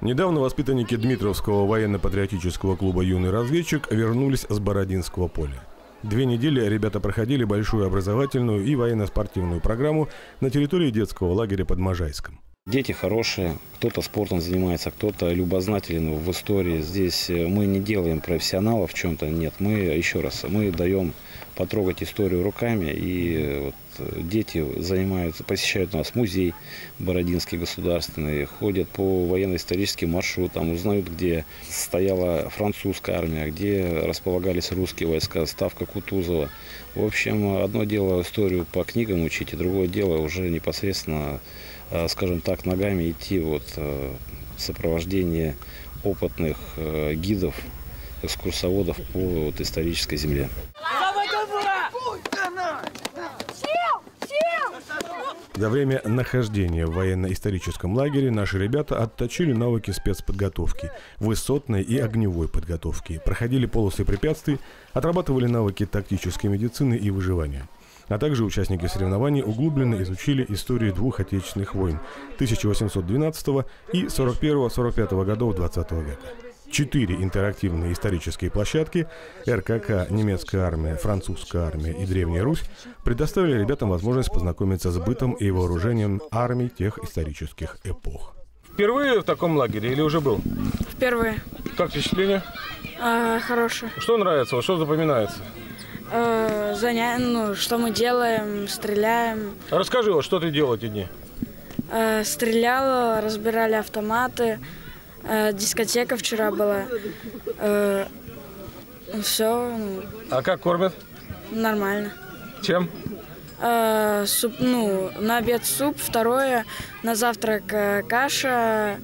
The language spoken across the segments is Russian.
Недавно воспитанники Дмитровского военно-патриотического клуба «Юный разведчик» вернулись с Бородинского поля. Две недели ребята проходили большую образовательную и военно-спортивную программу на территории детского лагеря под Можайском. Дети хорошие, кто-то спортом занимается, кто-то любознателен в истории. Здесь э, мы не делаем профессионалов в чем-то, нет. Мы, еще раз, мы даем потрогать историю руками. И э, вот э, дети занимаются, посещают у нас музей Бородинский государственный, ходят по военно-историческим маршрутам, узнают, где стояла французская армия, где располагались русские войска, ставка Кутузова. В общем, одно дело историю по книгам учить, и другое дело уже непосредственно Э, скажем так, ногами идти вот в сопровождении опытных гидов, экскурсоводов по вот, исторической земле. За время нахождения в военно-историческом лагере наши ребята отточили навыки спецподготовки, высотной и огневой подготовки, проходили полосы препятствий, отрабатывали навыки тактической медицины и выживания – а также участники соревнований углубленно изучили историю двух отечественных войн 1812 и 41-45 годов 20 века. Четыре интерактивные исторические площадки РКК, немецкая армия, французская армия и Древняя Русь предоставили ребятам возможность познакомиться с бытом и вооружением армий тех исторических эпох. Впервые в таком лагере или уже был? Впервые. Как впечатление? А, хорошее. Что нравится, что запоминается? э, заня... ну, что мы делаем, стреляем. Расскажи, вот, что ты делал эти дни? Э, стреляла, разбирали автоматы. Э, дискотека вчера была. Э, все. Ну, а как кормят? Нормально. Чем? Э, суп, ну, на обед суп, второе, на завтрак э, каша,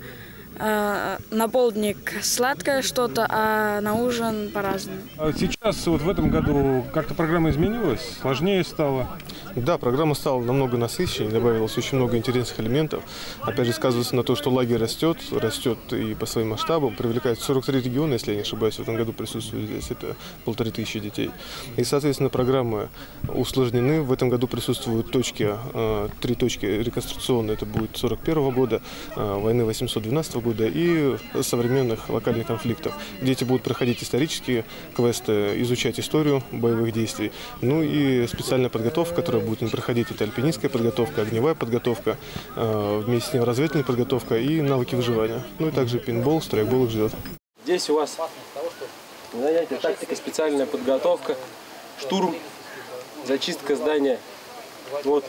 э, на полдник сладкое что-то, а на ужин по-разному. А сейчас вот в этом году как-то программа изменилась, сложнее стало? Да, программа стала намного насыщеннее, добавилось очень много интересных элементов. Опять же, сказывается на то, что лагерь растет, растет и по своим масштабам, привлекает 43 региона, если я не ошибаюсь, в этом году присутствует здесь, это полторы тысячи детей. И, соответственно, программы усложнены. В этом году присутствуют точки, э, три точки реконструкционные, это будет 41 года, э, войны 812 года и современных локальных конфликтов. Дети будут проходить исторические квесты, изучать историю боевых действий, ну и специальная подготовка, которая будет проходить. Это альпинистская подготовка, огневая подготовка, э, вместе с ним разведывательная подготовка и навыки выживания. Ну и также пинбол, страйкбол их ждет. Здесь у вас занятие тактика, специальная подготовка, штурм, зачистка здания от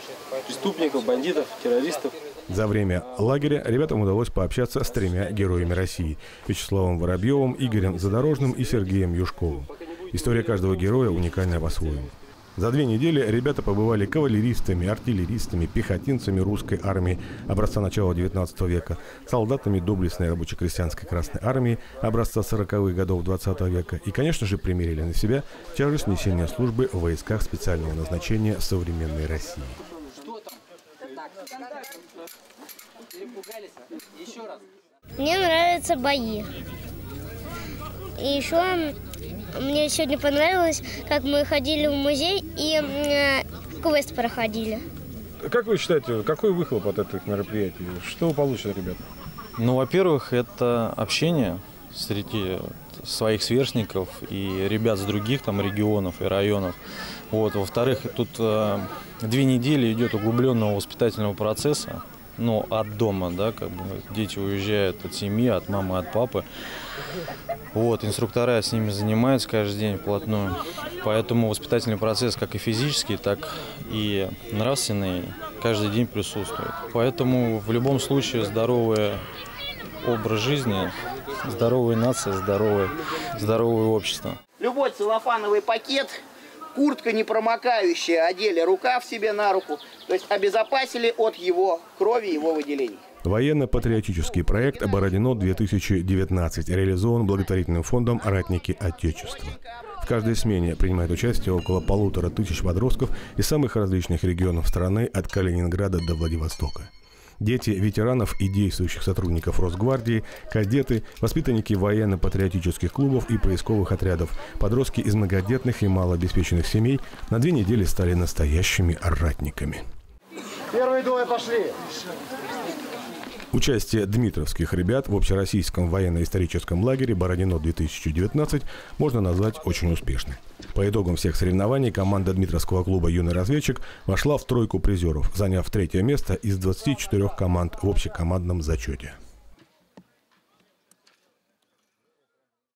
преступников, бандитов, террористов. За время лагеря ребятам удалось пообщаться с тремя героями России – Вячеславом Воробьевым, Игорем Задорожным и Сергеем Юшковым. История каждого героя уникальна по-своему. За две недели ребята побывали кавалеристами, артиллеристами, пехотинцами русской армии образца начала XIX века, солдатами доблестной рабоче-крестьянской Красной армии образца 40-х годов XX века и, конечно же, примерили на себя тяжесть несения службы в войсках специального назначения современной России. Мне нравятся бои. И еще мне сегодня понравилось, как мы ходили в музей и э, квест проходили. Как вы считаете, какой выхлоп от этих мероприятий? Что получат ребята? Ну, во-первых, это общение среди своих сверстников и ребят с других там регионов и районов. Вот. Во-вторых, тут э, две недели идет углубленного воспитательного процесса, ну, от дома, да, как бы дети уезжают от семьи, от мамы, от папы. Вот, инструктора с ними занимаются каждый день вплотную. Поэтому воспитательный процесс как и физический, так и нравственный каждый день присутствует. Поэтому в любом случае здоровый образ жизни, здоровая нация, здоровое, здоровое общество. Любой целлофановый пакет куртка непромокающая, одели рукав себе на руку, то есть обезопасили от его крови, его выделений. Военно-патриотический проект «Бородино-2019» реализован благотворительным фондом «Ратники Отечества». В каждой смене принимает участие около полутора тысяч подростков из самых различных регионов страны от Калининграда до Владивостока. Дети ветеранов и действующих сотрудников Росгвардии, кадеты, воспитанники военно-патриотических клубов и поисковых отрядов, подростки из многодетных и малообеспеченных семей на две недели стали настоящими ратниками. Первые двое пошли. Участие дмитровских ребят в общероссийском военно-историческом лагере «Бородино-2019» можно назвать очень успешным. По итогам всех соревнований команда Дмитровского клуба «Юный разведчик» вошла в тройку призеров, заняв третье место из 24 команд в общекомандном зачете.